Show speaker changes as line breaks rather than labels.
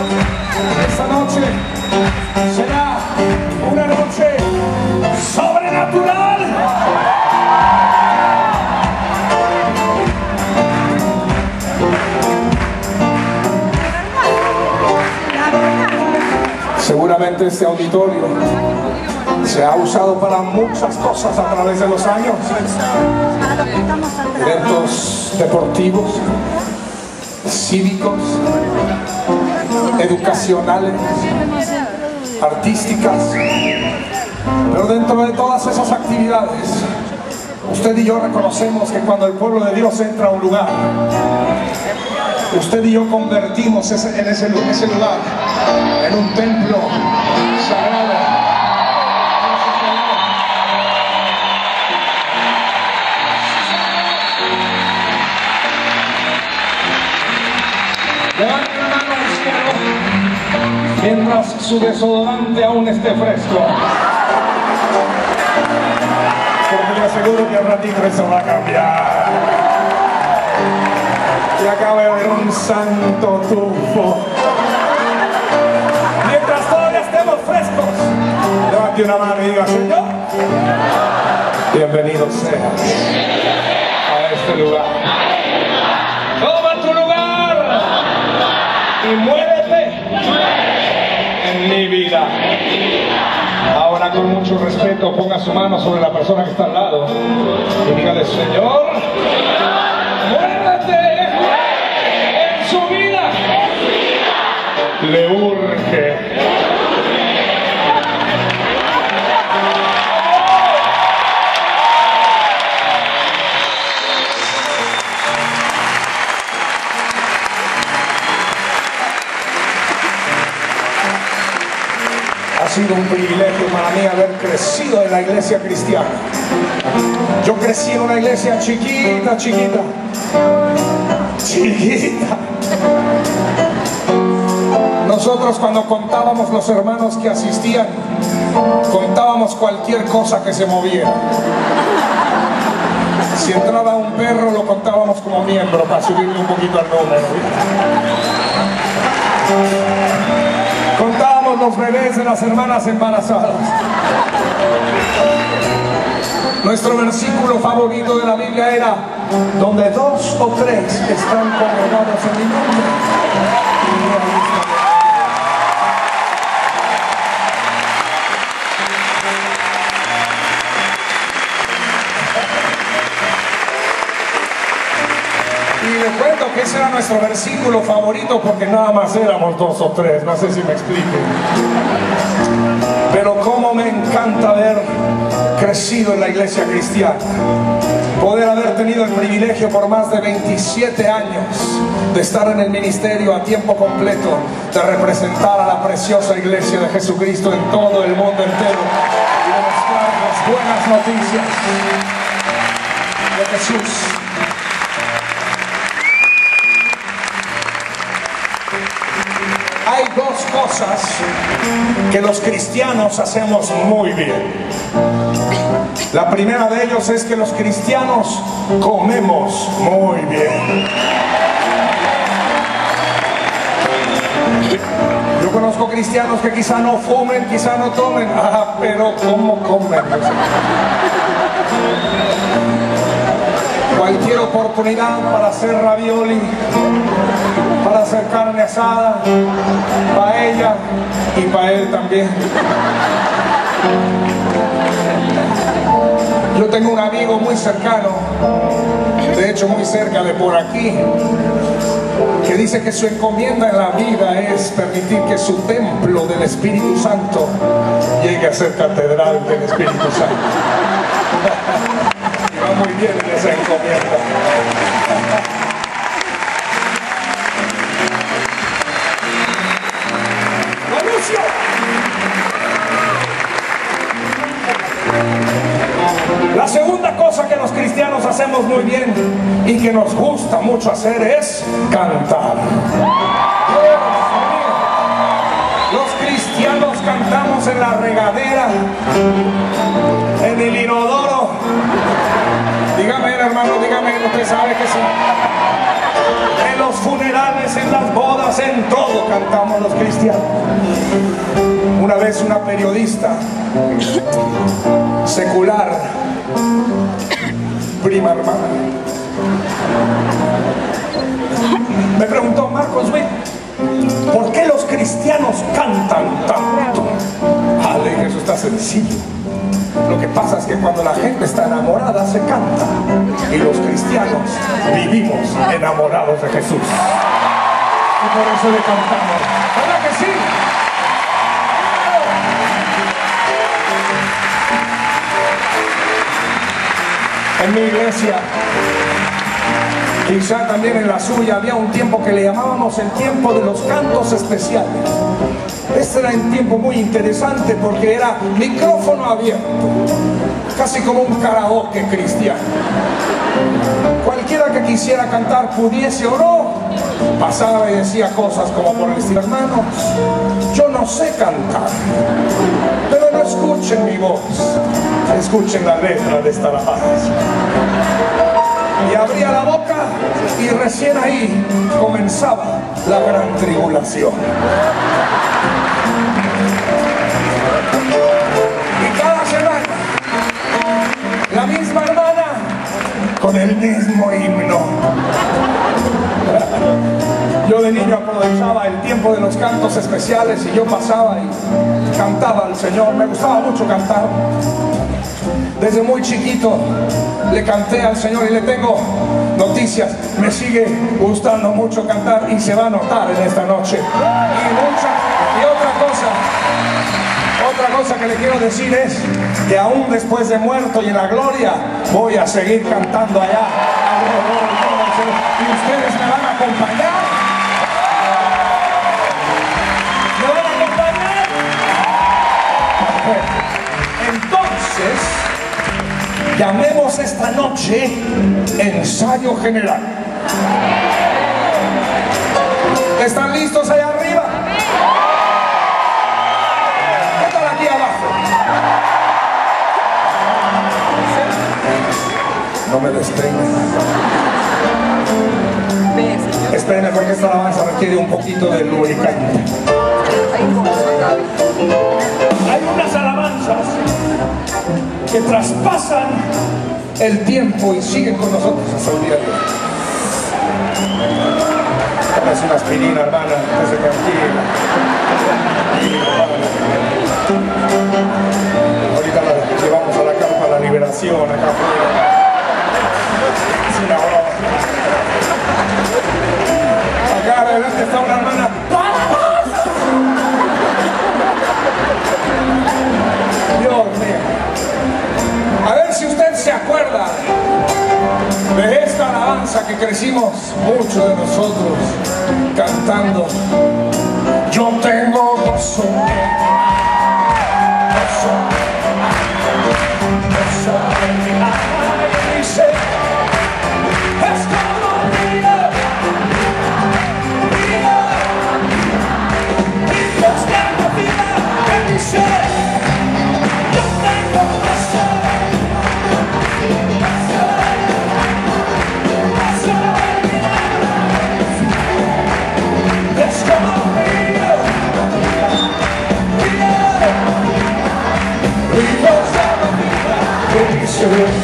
Esta noche será una noche sobrenatural. Seguramente este auditorio se ha usado para muchas cosas a través de los años. Eventos deportivos, cívicos, educacionales, artísticas. Pero dentro de todas esas actividades, usted y yo reconocemos que cuando el pueblo de Dios entra a un lugar, usted y yo convertimos ese, en ese, ese lugar en un templo su desodorante aún esté fresco. Porque le aseguro que al ratito eso va a cambiar. Y acaba de haber un santo tufo. Mientras todavía estemos frescos, levante una mano y diga, Señor, bienvenido seas a este lugar. Toma tu lugar y muérete Ahora con mucho respeto ponga su mano sobre la persona que está al lado y dígale, Señor, muérete en su vida. Le sido un privilegio para mí haber crecido en la iglesia cristiana. Yo crecí en una iglesia chiquita, chiquita, chiquita. Nosotros cuando contábamos los hermanos que asistían, contábamos cualquier cosa que se moviera. Si entraba un perro lo contábamos como miembro para subirle un poquito al número. Los bebés de las hermanas embarazadas. Nuestro versículo favorito de la Biblia era donde dos o tres están congregados en mi nombre. Y le cuento que ese era nuestro versículo favorito porque nada más éramos dos o tres, no sé si me explico. Pero cómo me encanta haber crecido en la iglesia cristiana. Poder haber tenido el privilegio por más de 27 años de estar en el ministerio a tiempo completo, de representar a la preciosa iglesia de Jesucristo en todo el mundo entero y de mostrar las buenas noticias de Jesús. Cosas que los cristianos hacemos muy bien. La primera de ellos es que los cristianos comemos muy bien. Yo conozco cristianos que quizá no fumen, quizá no tomen, ah, pero ¿cómo comen? Para hacer ravioli, para hacer carne asada, para ella y para él también. Yo tengo un amigo muy cercano, de hecho muy cerca de por aquí, que dice que su encomienda en la vida es permitir que su templo del Espíritu Santo llegue a ser catedral del Espíritu Santo. Va muy bien en esa encomienda. Los cristianos hacemos muy bien y que nos gusta mucho hacer es cantar. Los cristianos cantamos en la regadera, en el inodoro. Dígame, hermano, dígame, usted sabe que sí. En los funerales, en las bodas, en todo cantamos los cristianos. Una vez una periodista secular, prima hermana, me preguntó, Marcos, ¿por qué los cristianos cantan tanto? Ale, eso está sencillo. Lo que pasa es que cuando la gente está enamorada se canta y los cristianos vivimos enamorados de Jesús. Y por eso le cantamos. ¿Verdad que sí? En mi iglesia Quizá también en la suya había un tiempo que le llamábamos el tiempo de los cantos especiales. Este era un tiempo muy interesante porque era micrófono abierto, casi como un karaoke cristiano. Cualquiera que quisiera cantar, pudiese o no, pasaba y decía cosas como por decir, hermanos, yo no sé cantar, pero no escuchen mi voz, escuchen la letra de esta alabanza y abría la boca y recién ahí comenzaba la gran tribulación. Y cada semana, la misma hermana con el mismo himno. Yo de niño aprovechaba el tiempo de los cantos especiales y yo pasaba y cantaba al Señor. Me gustaba mucho cantar. Desde muy chiquito le canté al Señor y le tengo noticias. Me sigue gustando mucho cantar y se va a notar en esta noche. Y, otra cosa, otra cosa que le quiero decir es que aún después de muerto y en la gloria voy a seguir cantando allá. Y ustedes me van a acompañar. Llamemos esta noche ensayo general. ¿Están listos allá arriba? ¿Qué tal aquí abajo? No me despeinen. Espérenme porque esta alabanza requiere un poquito de lubricante. Traspasan el tiempo y siguen con nosotros hasta el día de hoy. Tómese una aspirina, hermana, que se. Ahorita la llevamos a la campa la liberación, acá que crecimos mucho de nosotros cantando. Yo tengo ¿Se